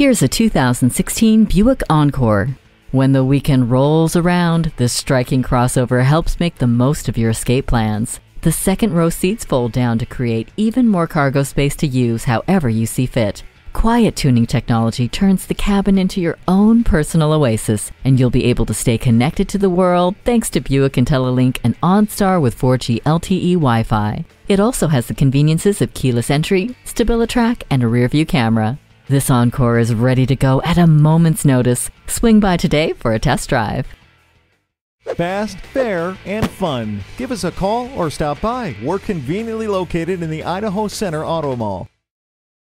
Here's a 2016 Buick Encore. When the weekend rolls around, this striking crossover helps make the most of your escape plans. The second row seats fold down to create even more cargo space to use however you see fit. Quiet tuning technology turns the cabin into your own personal oasis, and you'll be able to stay connected to the world thanks to Buick IntelliLink and OnStar with 4G LTE Wi Fi. It also has the conveniences of keyless entry, StabiliTrak, and a rear view camera. This Encore is ready to go at a moment's notice. Swing by today for a test drive. Fast, fair, and fun. Give us a call or stop by. We're conveniently located in the Idaho Center Auto Mall.